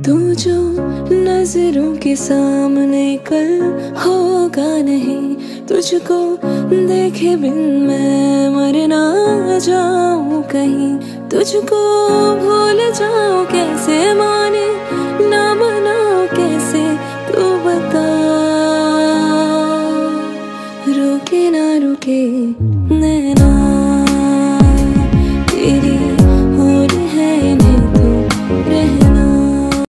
तू जो नज़रों के सामने कल होगा नहीं, तुझको देखे बिन मैं मरना जाऊँ कहीं। तुझको भूल जाऊँ कैसे, माने ना मनाओ कैसे, तू बता। रुके ना रुके, नैना